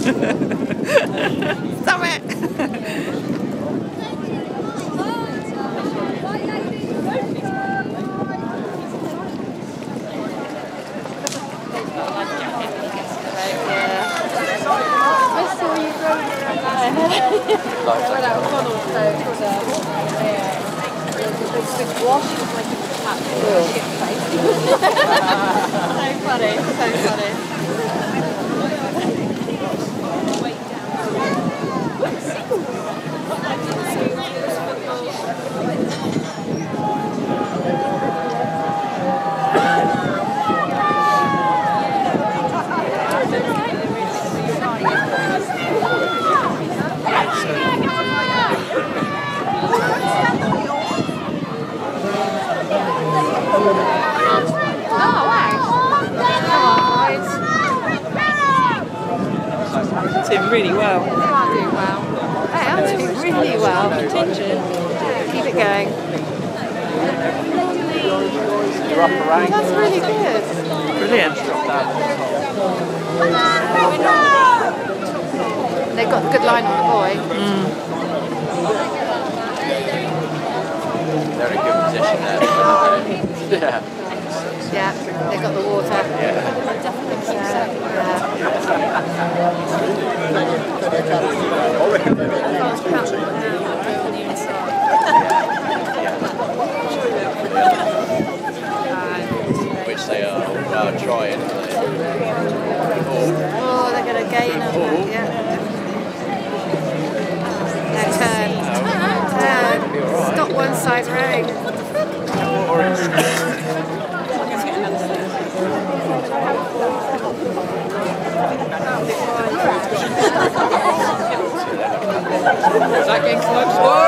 Stop it! I saw you rolling around there. When that Ronald photo, yeah. It was a big, big wash with like a cat shit face. so funny, so funny. Oh, wow. Come on, boys. Doing really well. They are doing well. They are doing really well. Contingent. Yeah, keep it going. You're up a rank. That's really good. Brilliant. They've got a good line on the boy. Mm. They're in good position there. Yeah. Yeah, they've got the water. Yeah. Definitely keep second there. Which they are uh, trying. Oh, they're going to gain on that, yeah. No, turn. Turn. Stop one side rowing. Is that getting close?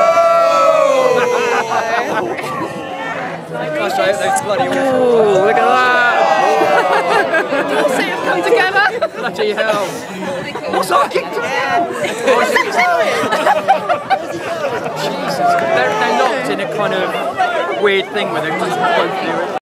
Gosh, I hope those bloody awful. Oh, look at that! You all see them come together? Bloody hell. What's that? Kicked Jesus. They're, they're locked in a kind of weird thing where they're just both do it.